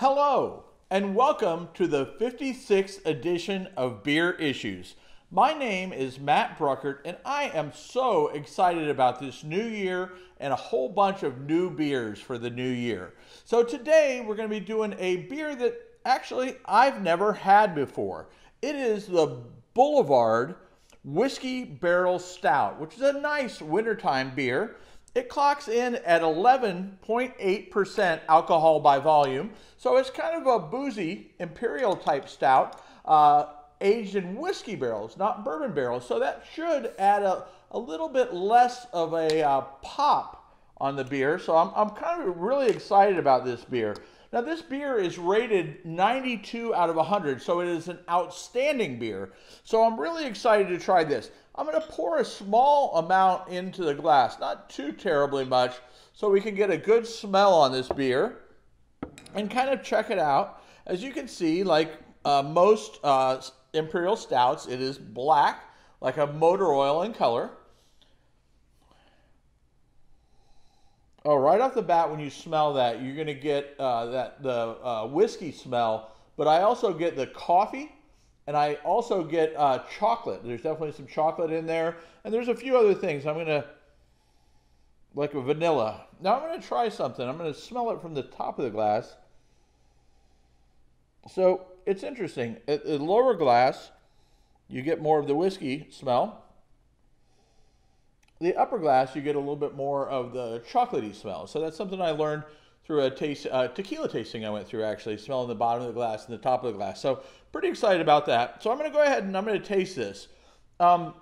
Hello, and welcome to the 56th edition of Beer Issues. My name is Matt Bruckert, and I am so excited about this new year and a whole bunch of new beers for the new year. So, today we're going to be doing a beer that actually I've never had before. It is the Boulevard Whiskey Barrel Stout, which is a nice wintertime beer. It clocks in at 11.8% alcohol by volume, so it's kind of a boozy imperial type stout, uh, aged in whiskey barrels, not bourbon barrels. So that should add a, a little bit less of a uh, pop on the beer. So I'm, I'm kind of really excited about this beer. Now, this beer is rated 92 out of 100, so it is an outstanding beer. So I'm really excited to try this. I'm going to pour a small amount into the glass, not too terribly much, so we can get a good smell on this beer and kind of check it out. As you can see, like uh, most uh, Imperial Stouts, it is black, like a motor oil in color. Oh, right off the bat, when you smell that, you're going to get uh, that the uh, whiskey smell, but I also get the coffee, and I also get uh, chocolate. There's definitely some chocolate in there, and there's a few other things. I'm going to like a vanilla. Now I'm going to try something. I'm going to smell it from the top of the glass. So it's interesting. At the lower glass, you get more of the whiskey smell the upper glass, you get a little bit more of the chocolatey smell. So that's something I learned through a taste, uh, tequila tasting I went through actually, smelling the bottom of the glass and the top of the glass. So pretty excited about that. So I'm going to go ahead and I'm going to taste this. Um,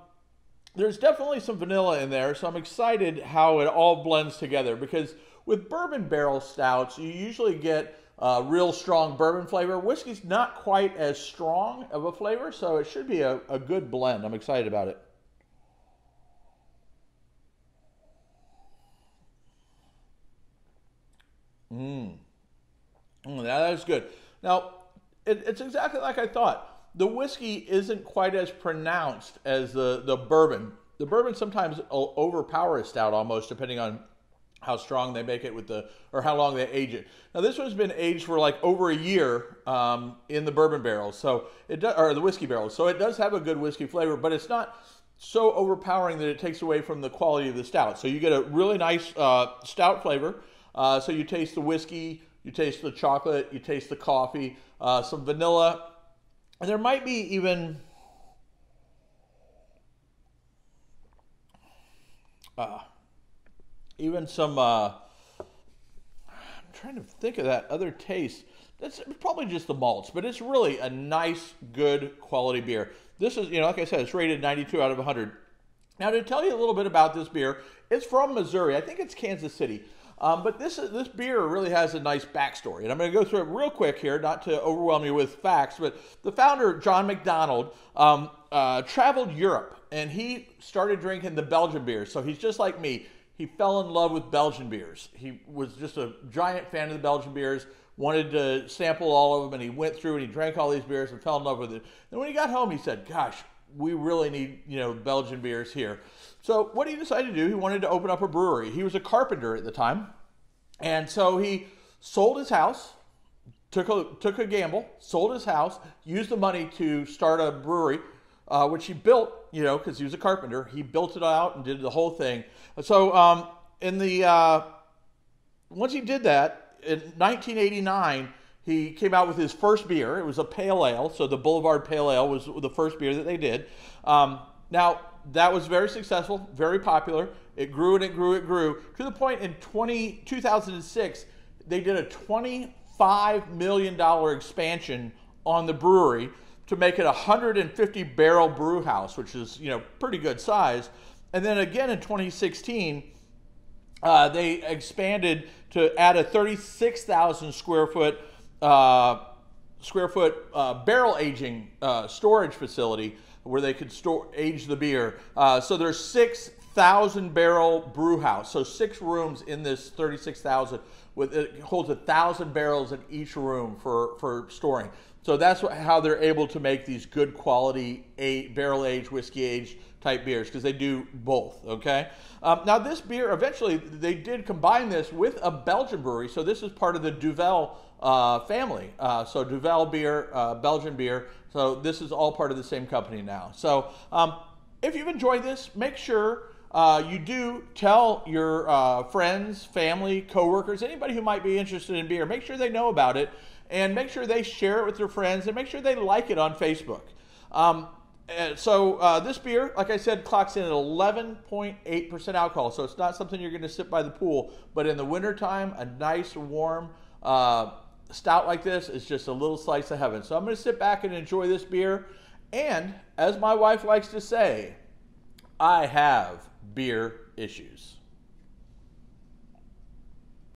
there's definitely some vanilla in there, so I'm excited how it all blends together because with bourbon barrel stouts, you usually get uh, real strong bourbon flavor. Whiskey's not quite as strong of a flavor, so it should be a, a good blend. I'm excited about it. Mm. mm that is good. Now, it, it's exactly like I thought. The whiskey isn't quite as pronounced as the, the bourbon. The bourbon sometimes overpowers stout almost, depending on how strong they make it with the or how long they age it. Now this one's been aged for like over a year um, in the bourbon barrels, so it does, or the whiskey barrels. So it does have a good whiskey flavor, but it's not so overpowering that it takes away from the quality of the stout. So you get a really nice uh, stout flavor. Uh, so you taste the whiskey, you taste the chocolate, you taste the coffee, uh, some vanilla, and there might be even uh, even some. Uh, I'm trying to think of that other taste. That's probably just the malts, but it's really a nice, good quality beer. This is, you know, like I said, it's rated 92 out of 100. Now, to tell you a little bit about this beer, it's from Missouri. I think it's Kansas City. Um, but this this beer really has a nice backstory, and I'm going to go through it real quick here, not to overwhelm you with facts. But the founder, John McDonald, um, uh, traveled Europe, and he started drinking the Belgian beers. So he's just like me. He fell in love with Belgian beers. He was just a giant fan of the Belgian beers. Wanted to sample all of them, and he went through and he drank all these beers and fell in love with it. And when he got home, he said, "Gosh, we really need you know Belgian beers here." So what he decided to do, he wanted to open up a brewery. He was a carpenter at the time, and so he sold his house, took a took a gamble, sold his house, used the money to start a brewery, uh, which he built. You know, because he was a carpenter, he built it out and did the whole thing. So um, in the uh, once he did that in 1989 he came out with his first beer. It was a pale ale, so the Boulevard Pale Ale was the first beer that they did. Um, now, that was very successful, very popular. It grew and it grew, it grew to the point in 20, 2006, they did a $25 million expansion on the brewery to make it a 150 barrel brew house, which is, you know, pretty good size. And then again in 2016, uh, they expanded to add a 36,000 square foot uh, square foot uh, barrel aging uh, storage facility where they could store age the beer. Uh, so there's six thousand barrel brew house. So six rooms in this thirty six thousand with it holds a thousand barrels in each room for for storing. So that's what, how they're able to make these good quality barrel aged, whiskey aged type beers because they do both. Okay. Um, now this beer eventually they did combine this with a Belgian brewery, so this is part of the Duvel uh, family. Uh, so Duvel beer, uh, Belgian beer. So this is all part of the same company now. So um, if you've enjoyed this, make sure. Uh, you do tell your uh, friends, family, coworkers, anybody who might be interested in beer, make sure they know about it and make sure they share it with their friends and make sure they like it on Facebook. Um, so uh, this beer, like I said, clocks in at 11.8% alcohol. So it's not something you're going to sit by the pool. But in the wintertime, a nice warm uh, stout like this is just a little slice of heaven. So I'm going to sit back and enjoy this beer. And as my wife likes to say, I have beer issues.